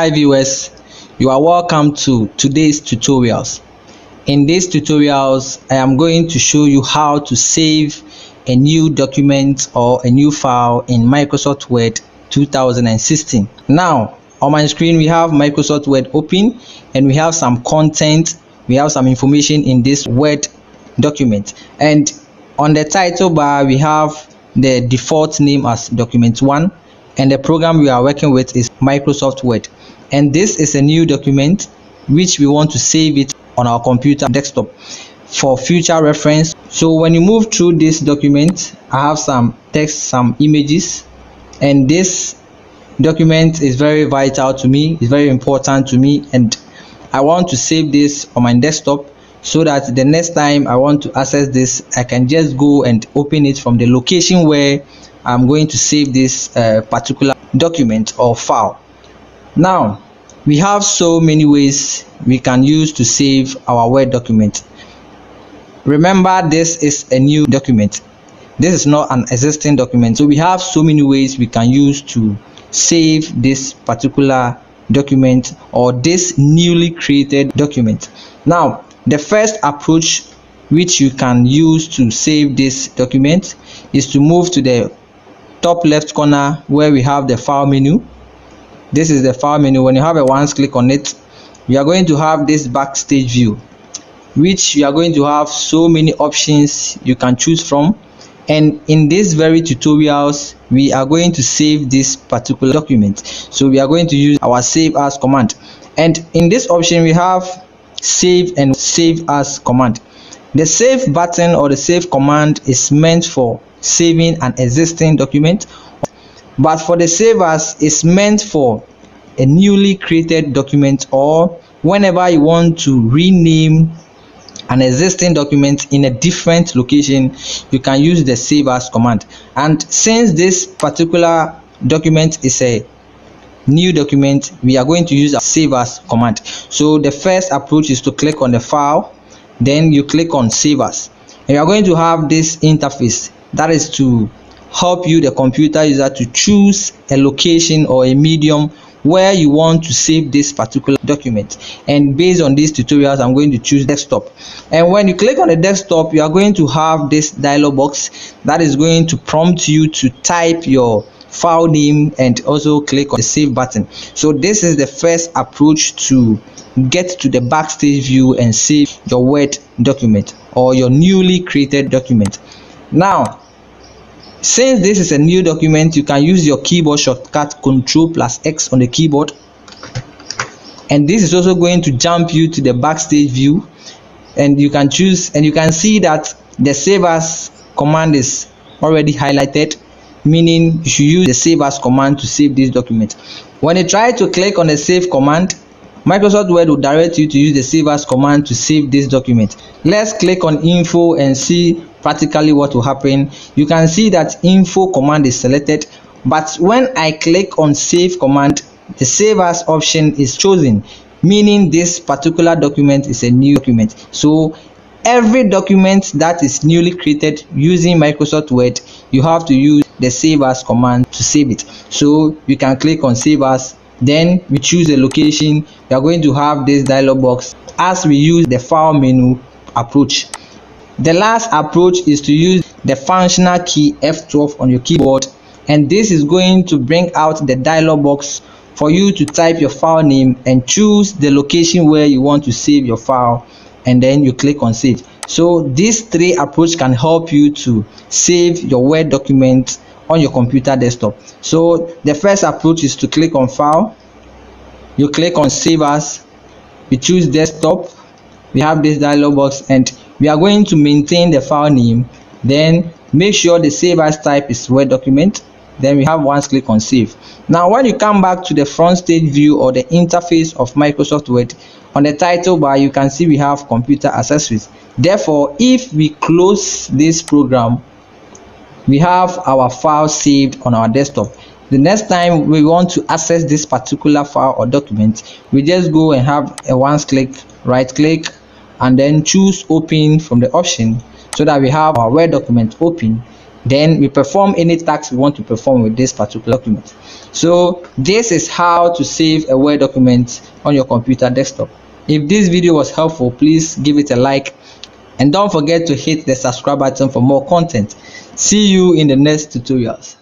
Hi viewers, you are welcome to today's tutorials. In these tutorials, I am going to show you how to save a new document or a new file in Microsoft Word 2016. Now, on my screen we have Microsoft Word open and we have some content, we have some information in this Word document and on the title bar we have the default name as document 1 and the program we are working with is Microsoft Word and this is a new document which we want to save it on our computer desktop for future reference. So when you move through this document I have some text some images. And this document is very vital to me it's very important to me. And I want to save this on my desktop so that the next time I want to access this I can just go and open it from the location where I'm going to save this uh, particular document or file now we have so many ways we can use to save our Word document. Remember this is a new document. This is not an existing document. So we have so many ways we can use to save this particular document or this newly created document. Now the first approach which you can use to save this document is to move to the top left corner where we have the file menu this is the file menu. When you have a once click on it you are going to have this backstage view which you are going to have so many options you can choose from. And in this very tutorials we are going to save this particular document. So we are going to use our save as command. And in this option we have save and save as command. The save button or the save command is meant for saving an existing document but for the save as is meant for a newly created document or whenever you want to rename an existing document in a different location you can use the save as command. And since this particular document is a new document we are going to use a save as command. So the first approach is to click on the file then you click on save as and you are going to have this interface that is to help you the computer user to choose a location or a medium where you want to save this particular document. And based on these tutorials i'm going to choose desktop. And when you click on the desktop you are going to have this dialog box that is going to prompt you to type your file name and also click on the save button. So this is the first approach to get to the backstage view and save your word document or your newly created document. Now since this is a new document you can use your keyboard shortcut Ctrl plus S on the keyboard. And this is also going to jump you to the backstage view. And you can choose and you can see that the save as command is already highlighted meaning you should use the save as command to save this document. When you try to click on the save command Microsoft Word will direct you to use the save as command to save this document. Let's click on info and see practically what will happen. You can see that info command is selected but when I click on save command the save as option is chosen meaning this particular document is a new document. So every document that is newly created using Microsoft Word you have to use the save as command to save it. So you can click on save as then we choose a location we are going to have this dialog box as we use the file menu approach the last approach is to use the functional key F12 on your keyboard and this is going to bring out the dialog box for you to type your file name and choose the location where you want to save your file and then you click on save. So these three approach can help you to save your word document on your computer desktop. So the first approach is to click on file. You click on save as. You choose desktop we have this dialog box and we are going to maintain the file name. Then make sure the save as type is word document. Then we have once click on save. Now when you come back to the front stage view or the interface of microsoft word on the title bar you can see we have computer accessories. Therefore if we close this program we have our file saved on our desktop. The next time we want to access this particular file or document we just go and have a once click right click and then choose open from the option so that we have our word document open. Then we perform any task we want to perform with this particular document. So this is how to save a word document on your computer desktop. If this video was helpful please give it a like. And don't forget to hit the subscribe button for more content. See you in the next tutorials